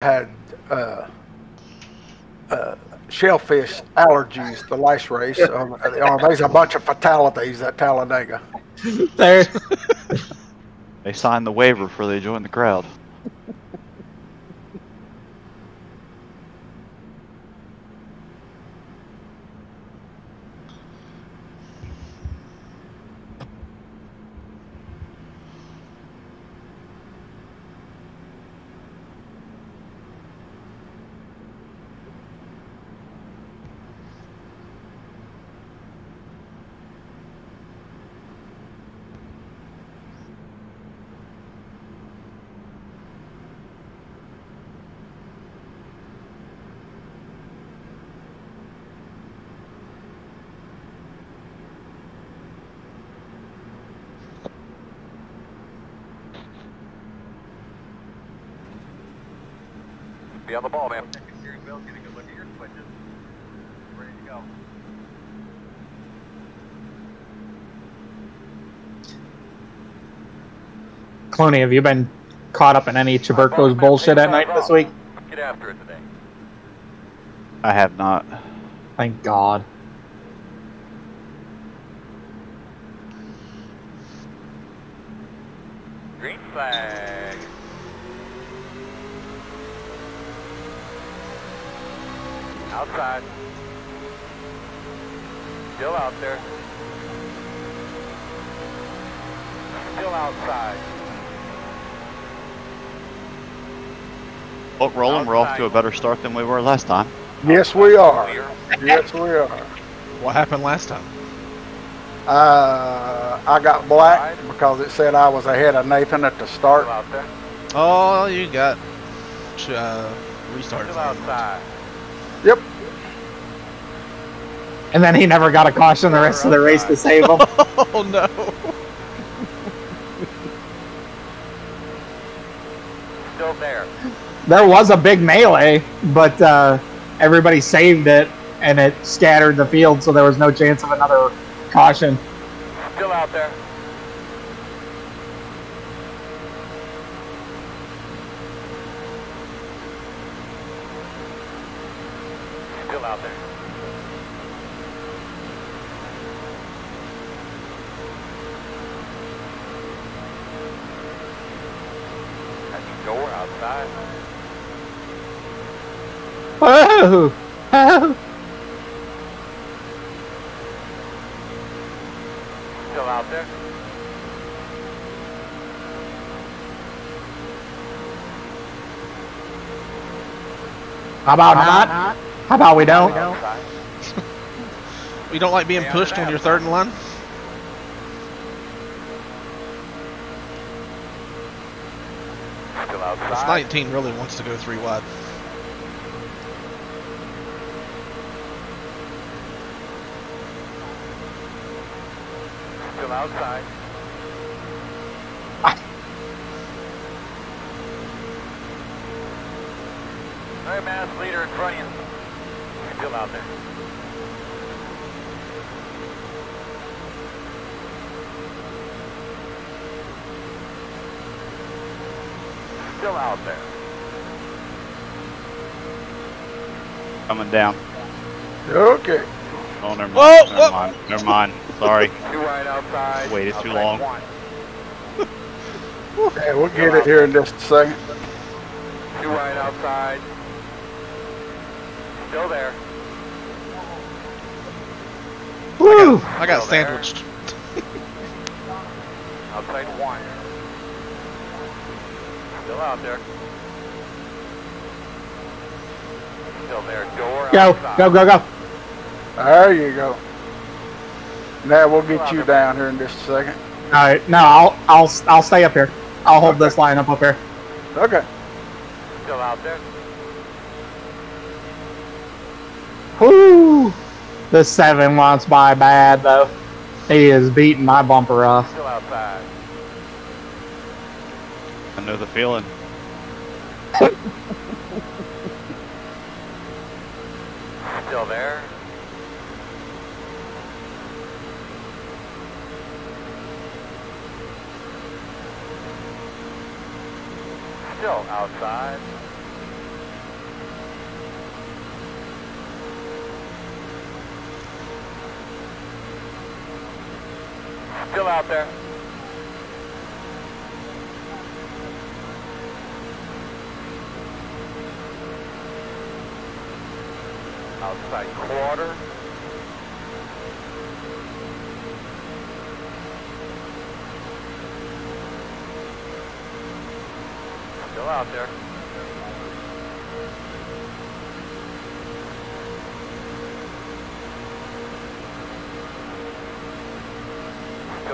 had uh, uh, shellfish allergies the last race. Um, uh, there's a bunch of fatalities at Talladega. There. They signed the waiver before they joined the crowd. Be on the ball, man. Check your steering wheel, get a good look at your switches. Ready to go. Clooney, have you been caught up in any tuberculosis bullshit at night this week? Get after it today. I have not. Thank God. Green flag. Outside. Still out there. Still outside. Look, rolling. We're off to a better start than we were last time. Yes, we are. Yes, we are. What happened last time? Uh, I got black because it said I was ahead of Nathan at the start. Oh, you got uh, restarted. Still outside. Yep. And then he never got a caution the rest of the race to save him. Oh no! Still there. There was a big melee, but uh, everybody saved it and it scattered the field, so there was no chance of another caution. Still out there. Still out there. At the door outside. Oh! Still out there. How about not? How about we don't? Outside. You don't like being pushed but when you're third in line? This 19 really wants to go three wide. Still outside. Ah. Hey, mass leader in front of you. Still out there. Still out there. Coming down. Okay. Oh, never mind. Whoa, never whoa. mind. Never mind. Sorry. Two right outside. Waited too long. One. Yeah, we'll get it here in just a second. Two right outside. Still there. Woo! I got Still there. sandwiched. Outside one. Still out there. Still there. Door Go, outside. go, go, go. There you go. Now we'll get you down here in just a second. All right, no, I'll, I'll, I'll stay up here. I'll hold this line up up here. Okay. Still out there. Whoo! The seven wants by bad though. He is beating my bumper off. Still outside. I know the feeling. Still there. Still outside. Still out there. Outside quarter.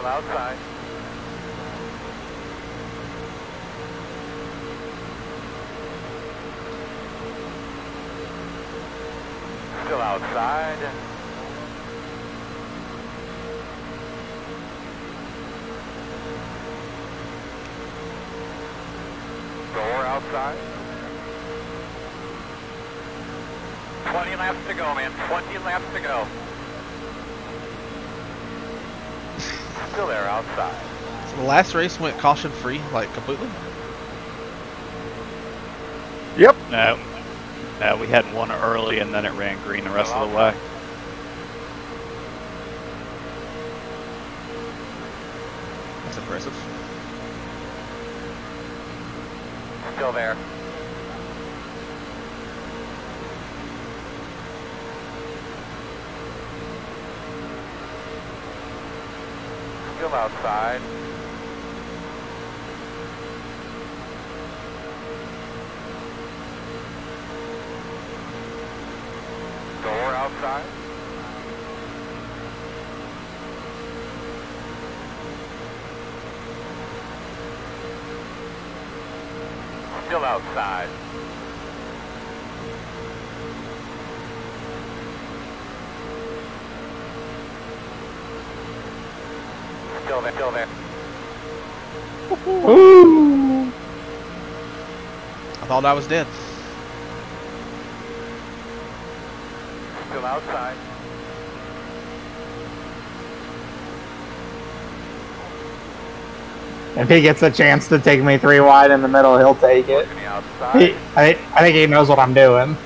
Still outside. Still outside. Door outside. 20 laps to go, man. 20 laps to go. Still there outside. So the last race went caution free, like completely. Yep. No. No, we had one early and then it ran green the rest of the oh, way. That's impressive. Still there. Still outside. Door outside. Still outside. Still there, still there. Ooh. I thought I was dead. Still outside. If he gets a chance to take me three wide in the middle, he'll take it. He. I, I think he knows what I'm doing.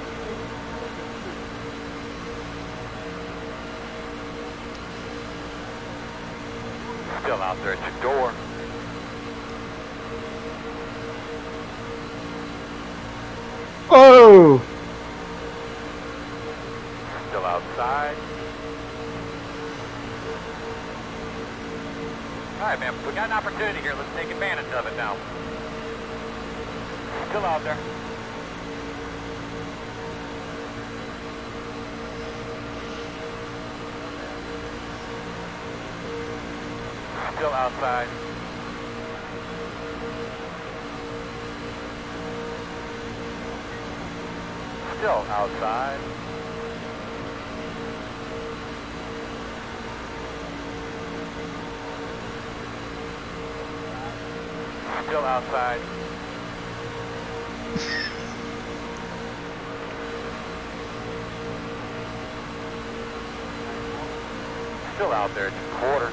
Man, we got an opportunity here. Let's take advantage of it now. Still out there. Still outside. Still outside. Still outside. Still out there, it's a quarter.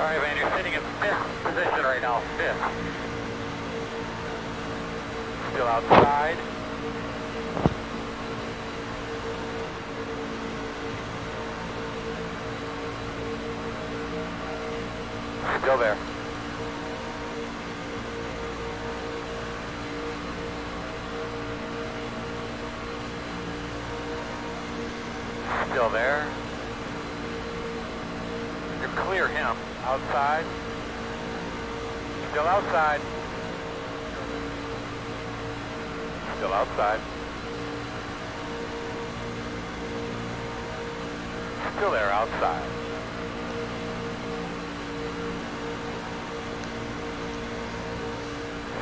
Alright, man, you're sitting in fifth position right now, fifth. Still outside. Still there. Still there. You're clear him. Outside. Still outside. Still outside. Still there outside.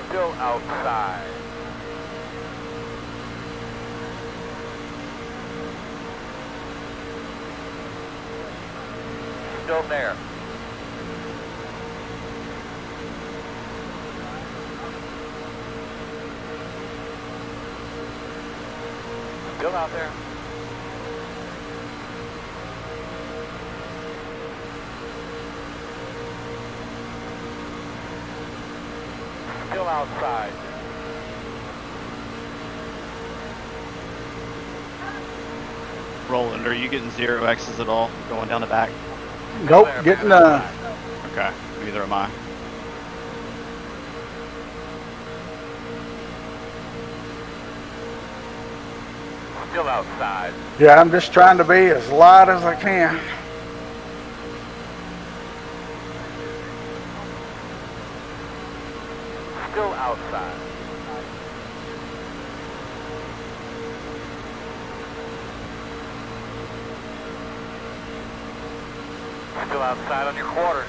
Still outside. Still there. Still out there. Still outside. Roland, are you getting zero X's at all going down the back? Nope, getting, uh, Okay, neither am I. Still outside. yeah, I'm just trying to be as light as I can. On your quarter.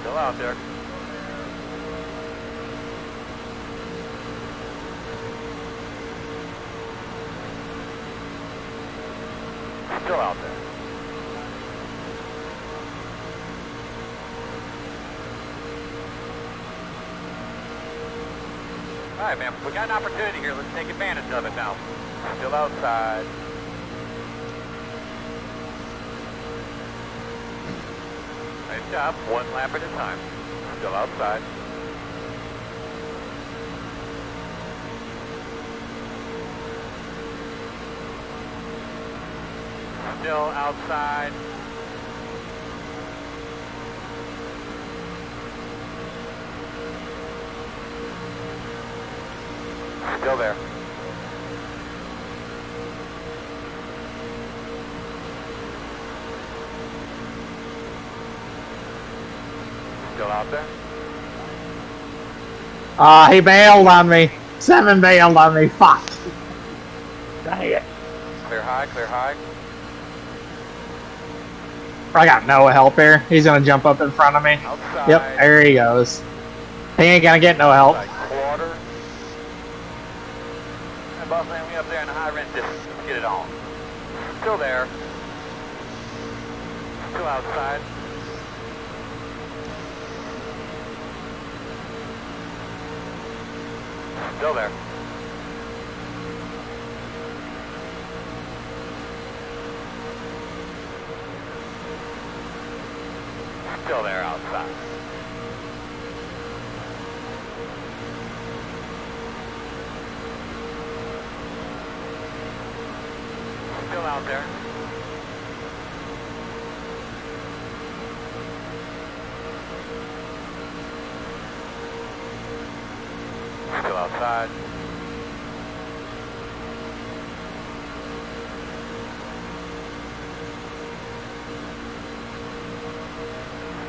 Still out there. Still out there. All right, man. We got an opportunity here. Let's take advantage of it now. Still outside. Nice job. One lap at a time. Still outside. Still outside. Still there. Still out there. Ah, he bailed on me. Seven bailed on me. Fuck. Dang it. Clear high, clear high. I got no help here. He's gonna jump up in front of me. Outside. Yep, there he goes. He ain't gonna get no help. Quarter. Boss man, we up there in the high rent distance. Let's get it on. Still there. Still outside. Still there. Still there outside. There. Still outside.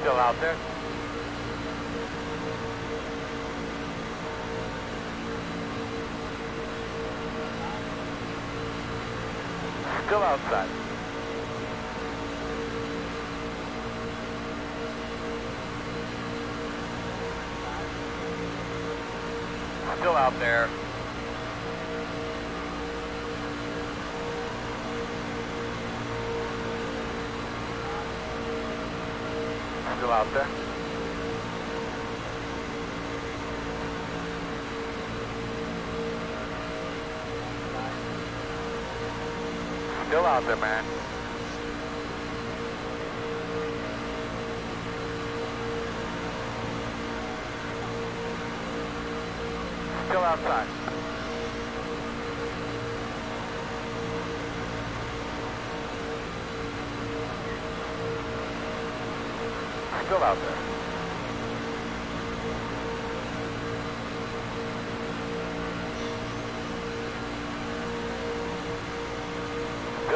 Still out there. Outside. Still out there. Still out there. Out there, man.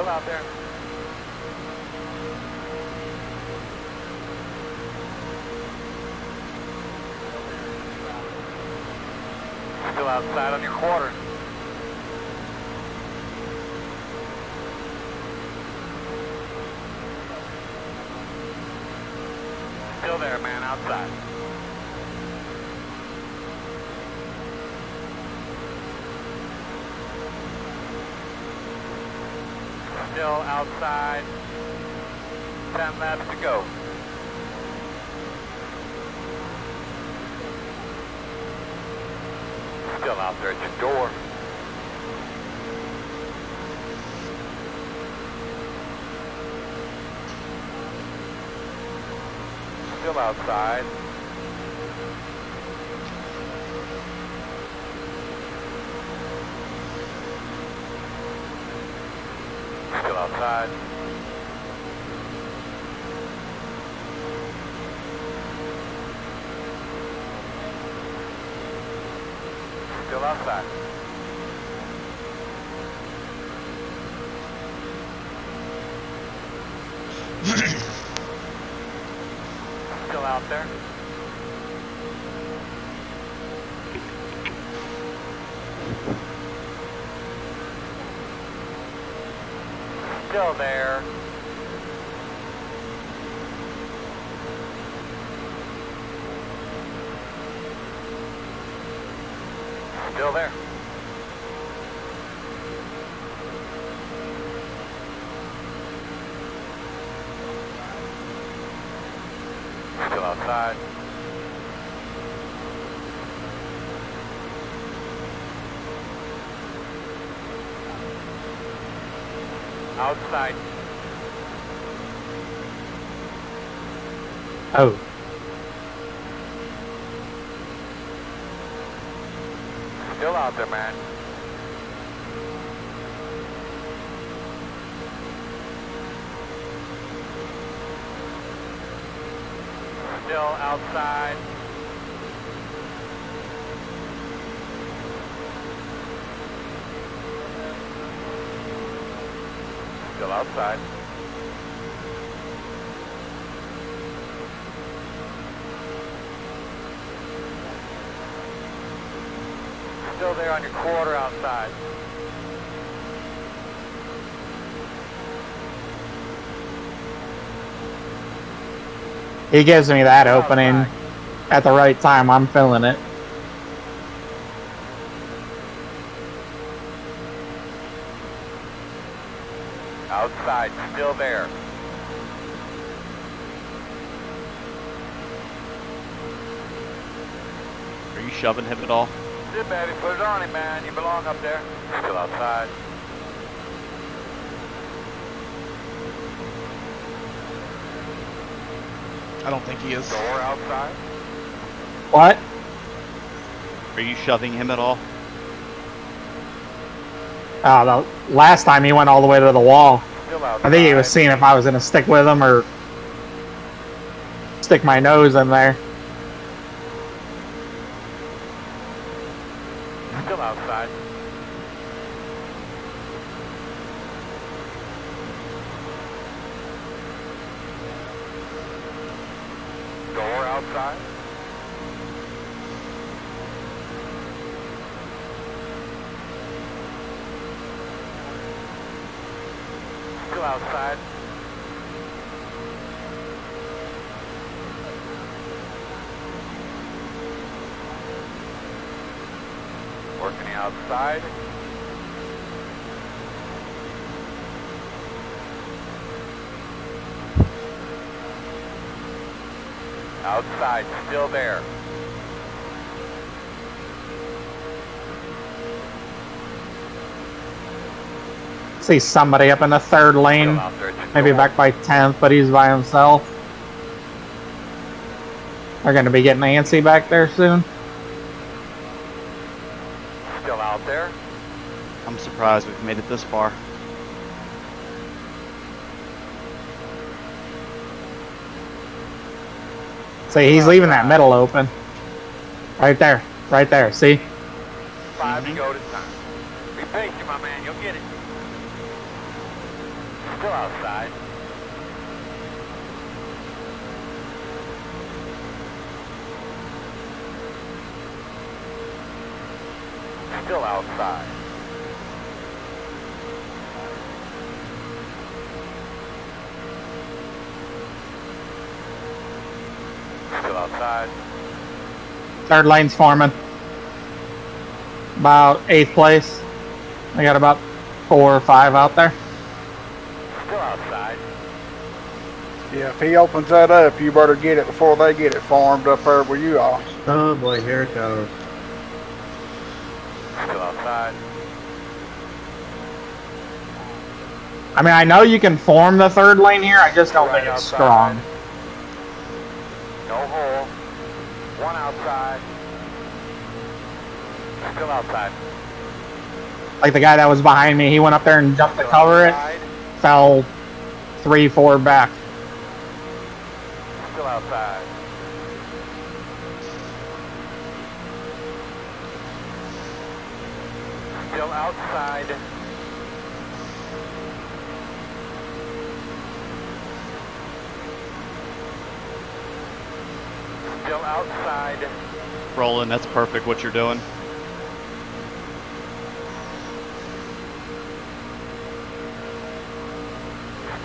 Out there. Still outside on your quarter. Still there, man, outside. Still outside. Ten laps to go. Still out there at your door. Still outside. Still outside. Still outside. Still out there. Still there. Still there. Still outside. Outside. Oh, Still outside. Still there on your quarter outside. he gives me that opening at the right time. I'm feeling it. Still there. Are you shoving him at all? Sit baby, put it on him, man. You belong up there. Still outside. I don't think he is. Door outside. What? Are you shoving him at all? Uh, the last time he went all the way to the wall. I think he was seeing if I was gonna stick with him or stick my nose in there. Still outside. Working outside. Outside, still there. See somebody up in the third lane, out there. It's maybe back by 10th, but he's by himself. They're gonna be getting antsy back there soon. Still out there. I'm surprised we've made it this far. See, he's leaving that middle open. Right there, right there. See? 5 to go this time. Be patient, my man. You'll get it. Still outside. Still outside. Still outside. Third lane's forming. About eighth place. I got about four or five out there. Still outside. Yeah, if he opens that up, you better get it before they get it formed up there where you are. Oh boy, here it goes. Still outside. I mean, I know you can form the third lane here. I just don't Right think it's outside. strong. No hole. One outside. Still outside. Like the guy that was behind me, he went up there and jumped to Still cover it. fell three, four back. Still outside. Still outside. Still outside. Roland, that's perfect what you're doing.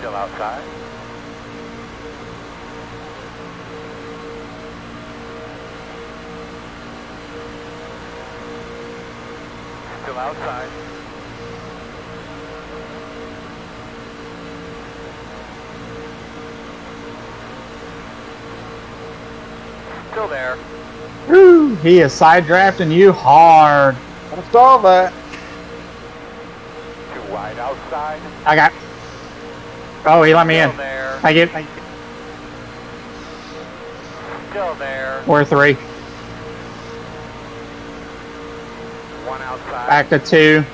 Still outside. Still outside. Still there. Woo! He is side drafting you hard. I saw that. Too wide outside. I got. Oh, he let me Still in. there. I get. I... Still there. We're three. One outside. Back to two.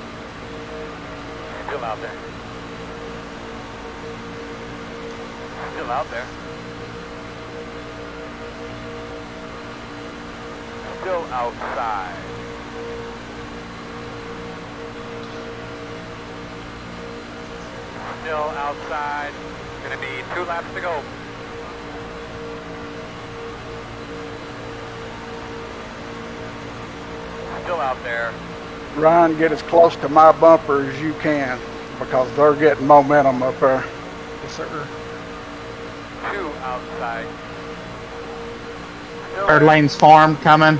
Still out there. Still out there. Still outside. Still outside. Gonna be two laps to go. Still out there. Ryan, get as close to my bumper as you can because they're getting momentum up there. Yes, sir. Two outside. Still Third lane's farm coming.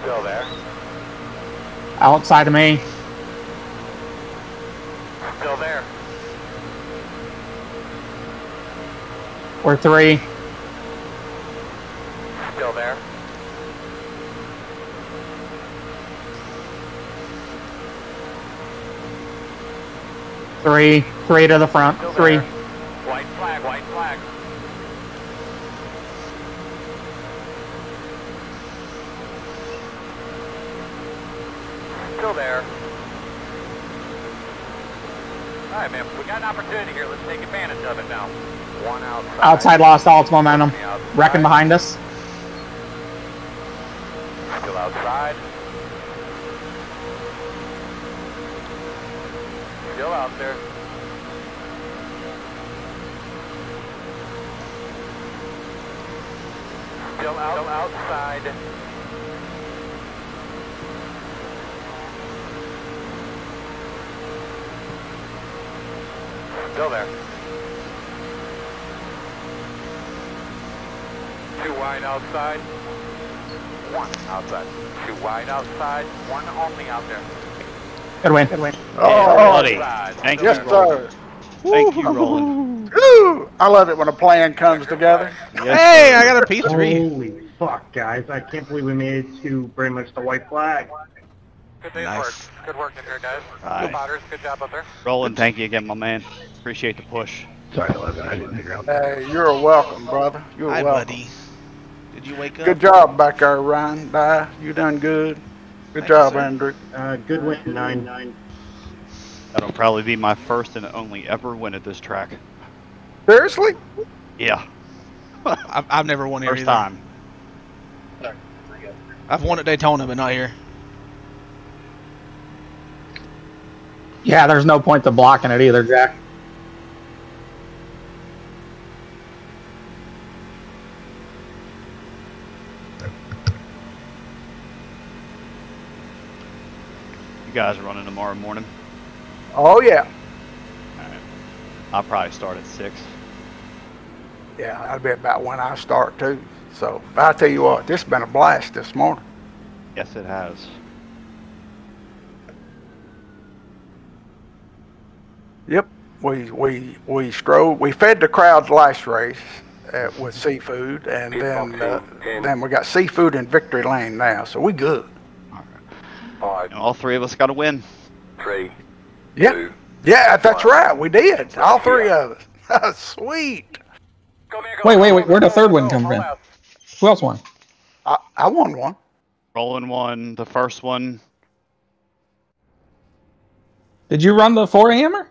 Still there. Outside of me. Still there. We're three. Still there. Three. Three to the front. Still Three. there. Opportunity here. Let's take advantage of it now. One outside. Outside lost all its momentum. Wrecking behind us. Still outside. Still out there. Still out, still outside. Still there. Two wide outside. One outside. Two wide outside. One only out there. Good win. Good win. Oh, oh, buddy. Thank yes, you, sir. Thank you, Roland. Woo! I love it when a plan comes together. Yes, Hey, sir. I got a P3. Holy fuck, guys. I can't believe we made it to pretty much the white flag. Good day's Nice. work. Good work in here, guys. Aye. Good Potters, good job up there. Roland, thank you again, my man. Appreciate the push. Sorry, Logan. I didn't figure out. Hey, you're welcome, brother. You're Hi, welcome. buddy. Did you wake up? Good job back there, Ryan. Bye. you done good. Good Thank job, sir. Andrew. Uh, good win, nine. nine. That'll probably be my first and only ever win at this track. Seriously? Yeah, I've, I've never won here first either. time. I've won at Daytona, but not here. Yeah, there's no point to blocking it either, Jack. You guys are running tomorrow morning. Oh, yeah. I'll probably start at six. Yeah, that'll be about when I start, too. So, but I tell you what, this has been a blast this morning. Yes, it has. Yep. We we we strode. We fed the crowd last race uh, with seafood, and then uh, then we got seafood in Victory Lane now. So we good. Five, And all three of us got to win. three, Yeah. two. Yeah, that's right. We did. All three of us. Sweet. Go, man, go, Wait, wait, wait, go, where'd the third one go, come from? Who else won? I, I won one. Roland won the first one. Did you run the four hammer?